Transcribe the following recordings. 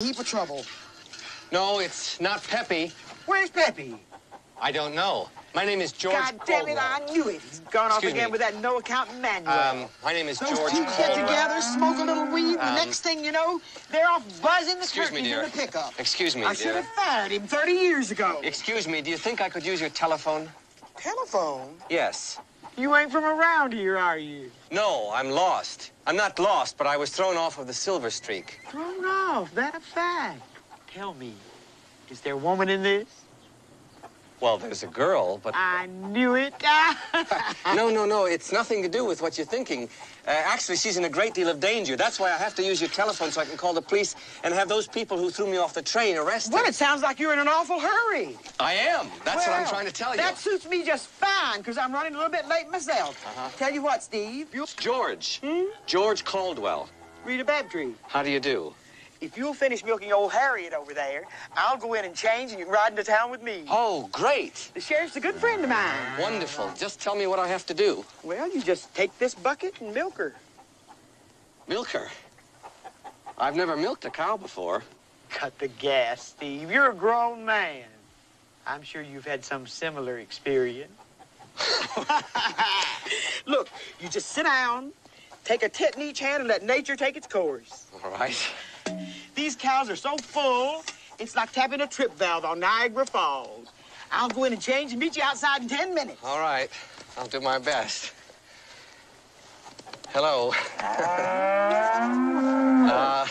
heap of trouble. No, it's not Peppy. Where's Peppy? I don't know. My name is George God damn it, Caldwell. I knew it. He's gone off Excuse again me. with that no account Manuel. Um, my name is Those George two get together, smoke a little weed, and Um, the next thing you know, they're off buzzing the Excuse me, dear. in the pickup. Excuse me, I should have fired him 30 years ago. Excuse me, do you think I could use your telephone? Telephone? Yes. You ain't from around here, are you? No, I'm lost. I'm not lost, but I was thrown off of the Silver Streak. Thrown off, that a fact. Tell me, is there a woman in this? Well, there's a girl, but... I knew it. No, no, no, it's nothing to do with what you're thinking. Uh, actually, she's in a great deal of danger. That's why I have to use your telephone so I can call the police and have those people who threw me off the train arrested. well, it sounds like you're in an awful hurry. I am. That's what I'm trying to tell you. That suits me just fine, because I'm running a little bit late myself. Uh-huh. Tell you what, Steve, you George. Hmm? George Caldwell. Rita Babtree. How do you do? If you'll finish milking old Harriet over there, I'll go in and change and you can ride into town with me. Oh, great. The sheriff's a good friend of mine. Wonderful. Just tell me what I have to do. Well, you just take this bucket and milk her. Milk her. I've never milked a cow before. Cut the gas, Steve. You're a grown man. I'm sure you've had some similar experience. Look, you just sit down, take a tit in each hand, and let nature take its course. All right. These cows are so full, it's like tapping a trip valve on Niagara Falls. I'll go in and change and meet you outside in 10 minutes. All right. I'll do my best. Hello. Uh,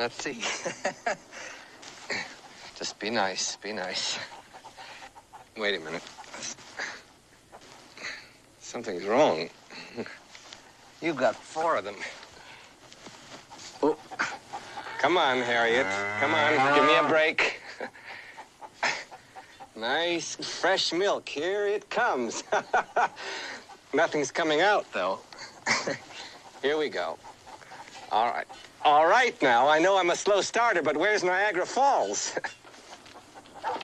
let's see. Just be nice. Be nice. Wait a minute. Something's wrong. You've got four of them. Oh. Come on, Harriet. Come on, give me a break. Nice fresh milk. Here it comes. Nothing's coming out, though. Here we go. All right. All right now. I know I'm a slow starter, but where's Niagara Falls?